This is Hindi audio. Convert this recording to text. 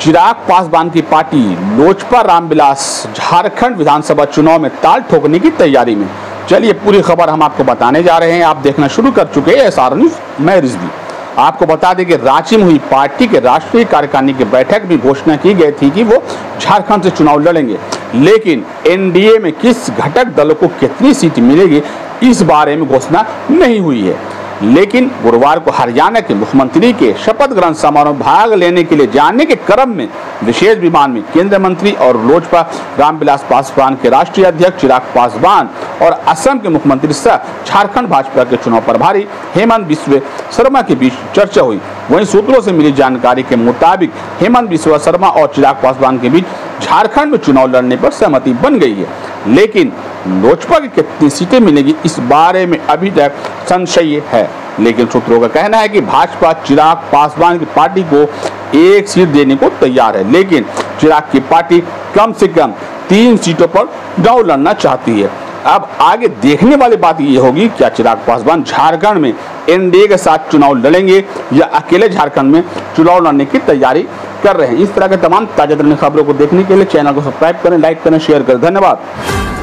चिराग पासवान की पार्टी लोजपा, रामविलास, झारखंड विधानसभा चुनाव में ताल ठोकने की तैयारी में। चलिए, पूरी खबर हम आपको बताने जा रहे हैं। आप देखना शुरू कर चुके हैं एस आर न्यूज़, मैं रिजवी। आपको बता दें कि रांची में हुई पार्टी के राष्ट्रीय कार्यकारिणी की बैठक में घोषणा की गई थी कि वो झारखंड से चुनाव लड़ेंगे। लेकिन एनडीए में किस घटक दलों को कितनी सीट मिलेगी, इस बारे में घोषणा नहीं हुई है। लेकिन गुरुवार को हरियाणा के मुख्यमंत्री के शपथ ग्रहण समारोह भाग लेने के लिए जाने के क्रम में विशेष विमान में केंद्रीय मंत्री और लोजपा रामविलास पासवान के राष्ट्रीय अध्यक्ष चिराग पासवान और असम के मुख्यमंत्री सह झारखंड भाजपा के चुनाव प्रभारी हेमंत बिस्व शर्मा के बीच चर्चा हुई। वहीं सूत्रों से मिली जानकारी के मुताबिक हेमंत बिस्वा शर्मा और चिराग पासवान के बीच झारखंड में चुनाव लड़ने पर सहमति बन गई है। लेकिन लोजपा की कितनी सीटें मिलेगी, इस बारे में अभी तक संशय है। लेकिन सूत्रों का कहना है कि भाजपा चिराग पासवान की पार्टी को एक सीट देने को तैयार है, लेकिन चिराग की पार्टी कम से कम तीन सीटों पर चुनाव लड़ना चाहती है। अब आगे देखने वाली बात ये होगी, क्या चिराग पासवान झारखंड में एनडीए के साथ चुनाव लड़ेंगे या अकेले झारखंड में चुनाव लड़ने की तैयारी कर रहे हैं? इस तरह के तमाम ताज़ा खबरों को देखने के लिए चैनल को सब्सक्राइब करें, लाइक करें, शेयर करें। धन्यवाद।